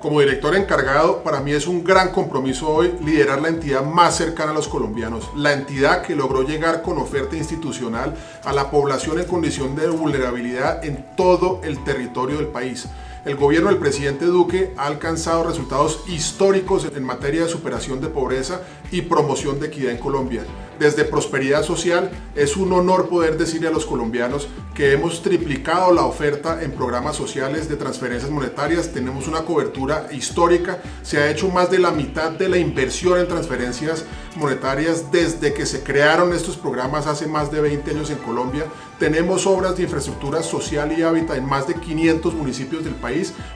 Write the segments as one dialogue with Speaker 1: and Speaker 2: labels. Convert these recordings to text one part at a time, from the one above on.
Speaker 1: Como director encargado, para mí es un gran compromiso hoy liderar la entidad más cercana a los colombianos, la entidad que logró llegar con oferta institucional a la población en condición de vulnerabilidad en todo el territorio del país el gobierno del presidente Duque ha alcanzado resultados históricos en materia de superación de pobreza y promoción de equidad en Colombia. Desde Prosperidad Social es un honor poder decirle a los colombianos que hemos triplicado la oferta en programas sociales de transferencias monetarias, tenemos una cobertura histórica, se ha hecho más de la mitad de la inversión en transferencias monetarias desde que se crearon estos programas hace más de 20 años en Colombia, tenemos obras de infraestructura social y hábitat en más de 500 municipios del país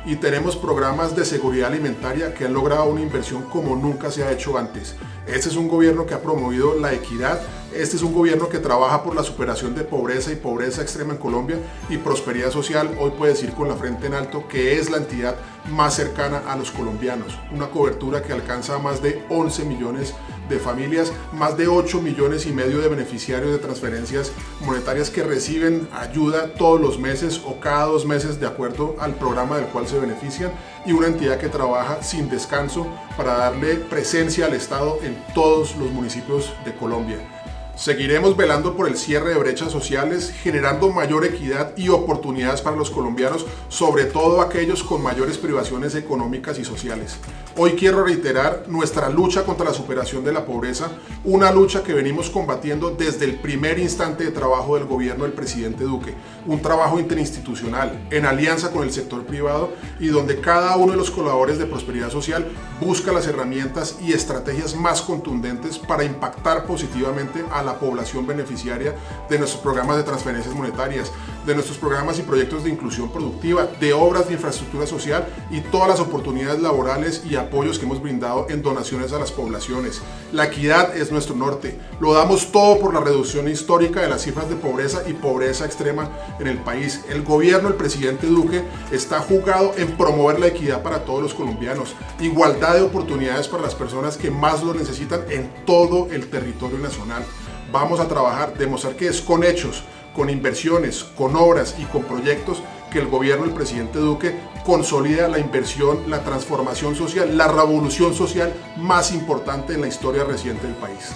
Speaker 1: y tenemos programas de seguridad alimentaria que han logrado una inversión como nunca se ha hecho antes. Este es un gobierno que ha promovido la equidad, este es un gobierno que trabaja por la superación de pobreza y pobreza extrema en Colombia y prosperidad social. Hoy puede decir con la frente en alto que es la entidad más cercana a los colombianos. Una cobertura que alcanza a más de 11 millones de familias, más de 8 millones y medio de beneficiarios de transferencias monetarias que reciben ayuda todos los meses o cada dos meses de acuerdo al programa del cual se benefician y una entidad que trabaja sin descanso para darle presencia al Estado en todos los municipios de Colombia. Seguiremos velando por el cierre de brechas sociales, generando mayor equidad y oportunidades para los colombianos, sobre todo aquellos con mayores privaciones económicas y sociales. Hoy quiero reiterar nuestra lucha contra la superación de la pobreza, una lucha que venimos combatiendo desde el primer instante de trabajo del gobierno del presidente Duque, un trabajo interinstitucional en alianza con el sector privado y donde cada uno de los colaboradores de prosperidad social busca las herramientas y estrategias más contundentes para impactar positivamente a la población beneficiaria de nuestros programas de transferencias monetarias, de nuestros programas y proyectos de inclusión productiva, de obras de infraestructura social y todas las oportunidades laborales y apoyos que hemos brindado en donaciones a las poblaciones. La equidad es nuestro norte. Lo damos todo por la reducción histórica de las cifras de pobreza y pobreza extrema en el país. El gobierno, el presidente Duque, está jugado en promover la equidad para todos los colombianos, igualdad de oportunidades para las personas que más lo necesitan en todo el territorio nacional vamos a trabajar, demostrar que es con hechos, con inversiones, con obras y con proyectos que el gobierno del presidente Duque consolida la inversión, la transformación social, la revolución social más importante en la historia reciente del país.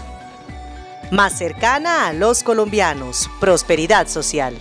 Speaker 2: Más cercana a los colombianos, prosperidad social.